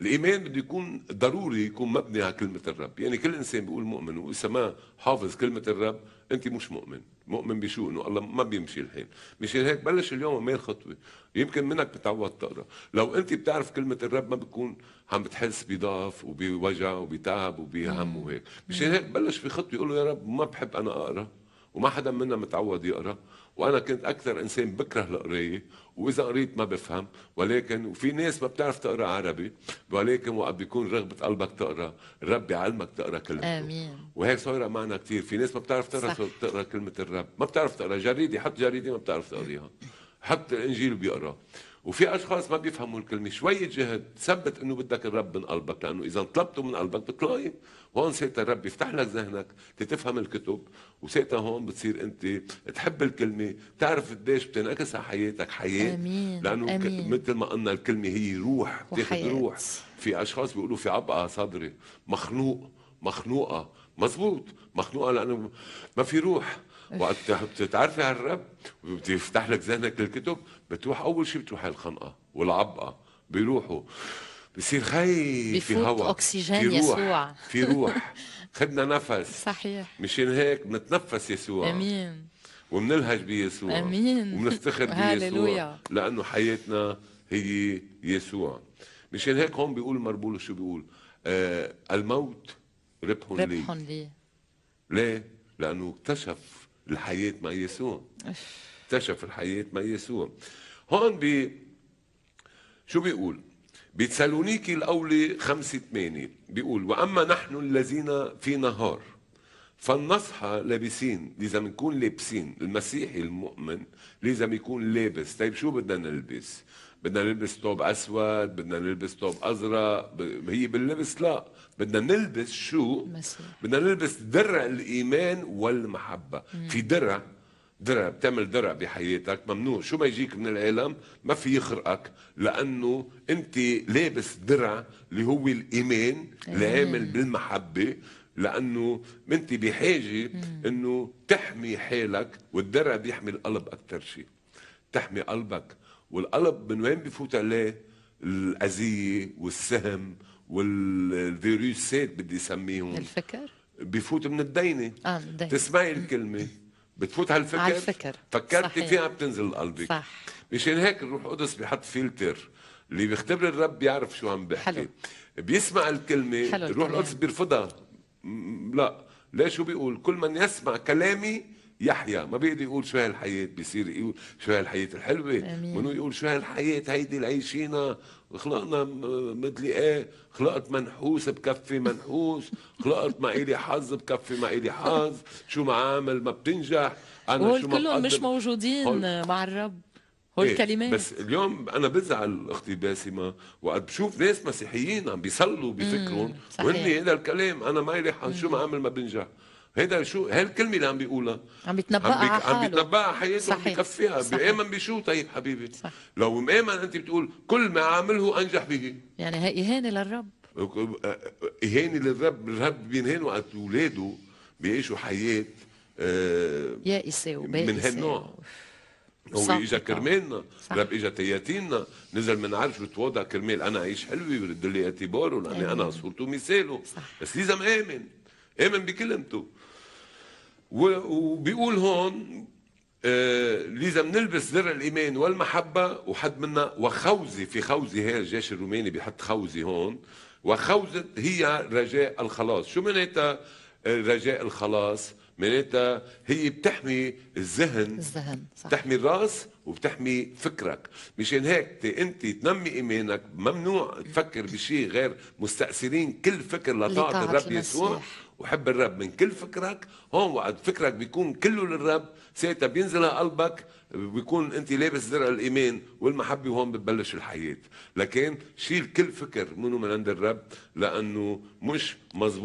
الإيمان بده يكون ضروري يكون مبني على كلمة الرب. يعني كل إنسان بيقول مؤمن وإذا ما حافظ كلمة الرب أنت مش مؤمن. مؤمن بشو؟ إنه الله ما بيمشي الحين. مشان هيك؟ بلش اليوم اعمل خطوة. يمكن منك بتعود تقرأ. لو أنت بتعرف كلمة الرب ما بتكون عم بتحس بضعف وبوجع وبتعب وبهم وهيك. مشان هيك؟ بلش في خطوه يقول له يا رب ما بحب أنا أقرأ وما حدا منا متعود يقرأ وأنا كنت أكثر إنسان بكره القراية وإذا قريت ما بفهم. ولكن وفي ناس ما بتعرف تقرأ عربي ولكن وقت بيكون رغبة قلبك تقرأ الرب بيعلمك تقرأ كلمته آمين. وهيك صايرة معنا كثير في ناس ما بتعرف تقرأ صح. تقرأ كلمة الرب. ما بتعرف تقرأ. جريدة حط جريدة ما بتعرف تقريها. حط الانجيل بيقرأ. وفي أشخاص ما بيفهموا الكلمة شوية جهد ثبت إنه بدك الرب من قلبك لأنه إذا طلبته من قلبك بتلاقي هون ساعتها الرب يفتح لك ذهنك تتفهم الكتب وساعتها هون بتصير أنت تحب الكلمة بتعرف قديش بتنعكس على حياتك حياة آمين، لأنه. مثل ما قلنا الكلمة هي روح بتاخذ. روح في أشخاص بيقولوا في عبقه صدري مخنوق مخنوقة مزبوط مخنوقة لأنه ما في روح وقت بتتعرفي على الرب وبتفتح لك ذهنك للكتب بتروح أول شيء بتروح على الخنقة والعبقه بيروحوا. بصير خي في هواء أكسجين في روح يسوع. في روح. خدنا نفس. صحيح. مشان هيك بنتنفس يسوع. آمين. وبنلهج بيسوع آمين. وبنفتخر بيسوع. لأنه حياتنا هي يسوع. مشان هيك هون بيقول مربول شو بيقول؟ آه الموت ربح لي. ربح لي. ليه؟ لأنه اكتشف الحياة مع يسوع. اكتشف الحياة مع يسوع. هون ب شو بيقول؟ بتسالونيكي الأولى خمسة ثمانية. بيقول وأما نحن الذين في نهار فلنصحى لابسين لازم نكون لابسين. المسيحي المؤمن لازم يكون لابس. طيب شو بدنا نلبس؟ بدنا نلبس ثوب أسود بدنا نلبس ثوب أزرق ب... هي باللبس لا بدنا نلبس شو؟ المسيح. بدنا نلبس درع الإيمان والمحبة. في درع درع بتعمل درع بحياتك ممنوع. شو ما يجيك من العالم ما في يخرقك لأنه أنت لابس درع اللي هو الإيمان اللي عامل بالمحبة لأنه أنت بحاجة إنه تحمي حالك والدرع بيحمي القلب أكثر شيء. تحمي قلبك. والقلب من وين بفوت عليه؟ الأذية والسهم والفيروسات بدي أسميهم. الفكر؟ بفوت من الدينة. آه من الدينة. تسمعي الكلمة. بتفوت على الفكر؟ على الفكر. فكرتي. فيها بتنزل لقلبك. صح. مشان هيك الروح القدس بيحط فلتر. اللي بيختبر الرب بيعرف شو عم بيحكي. حلو. بيسمع الكلمة. حلو الروح. القدس بيرفضها لا. ليش شو بيقول؟ كل من يسمع كلامي يحيا ما بيقدر يقول شو هالحياة بيصير يقول شو هالحياة الحلوة. منو يقول شو هالحياة هيدي اللي عايشينها خلقنا م- مدري إيه؟ خلقت منحوس بكفي منحوس. خلقت ما إلي حظ بكفي ما إلي حظ. شو معامل ما بتنجح. أنا شو ما كلهم مش. موجودين مع الرب. هول إيه، الكلمات بس اليوم أنا بزعل أختي باسمة وقت بشوف ناس مسيحيين عم بيصلوا بفكرهم. وهن هذا الكلام أنا ما لي حظ. شو ما اعمل ما بنجح. هيدا شو هالكلمة اللي عم بيقولها. عم بيتنبأ عم, بيك... عم حاله. بيتنبأ على حياته صحيح. بيكفيها صحيح. بيآمن بشو؟ طيب حبيبي. صح. لو مآمن أنت بتقول كل ما عامله أنجح به. يعني هي اهانه للرب. اهاني للرب. الرب بينهان وقت أولاده بيعيشوا حياة آه، يائسة وبائسة. من هالنوع. هو. اجى كرمالنا. رب اجى تياتينا. نزل من عرش وتواضع كرمال. أنا أعيش حلوة ويرد لي اعتباره لأني أنا صورته مثاله. بس لازم آمن. آمن بكلمته. وبيقول هون آه لازم نلبس درع الإيمان والمحبة وحد منا وخوذه في خوذه هي الجيش الروماني بيحط خوذه هون وخوذه هي رجاء الخلاص. شو معناتها؟ آه، رجاء الخلاص؟ معناتها هي بتحمي الذهن الذهن صح. بتحمي الرأس وبتحمي فكرك. مشان هيك انت تنمي إيمانك ممنوع تفكر بشيء غير مستأثرين. كل فكر لطاعة الرب. يسوع وحب الرب من كل فكرك. هون وقت فكرك بيكون كله للرب. ساعتها بينزل على قلبك بيكون انت لابس درع الإيمان والمحبة وهون بتبلش الحياة. لكن شيل كل فكر منه من عند الرب لأنه مش مزبوط